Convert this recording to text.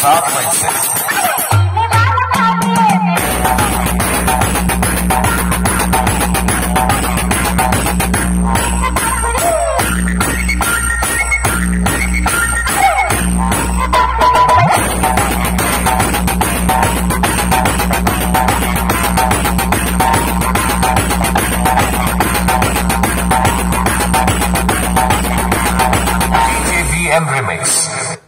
top places. remix.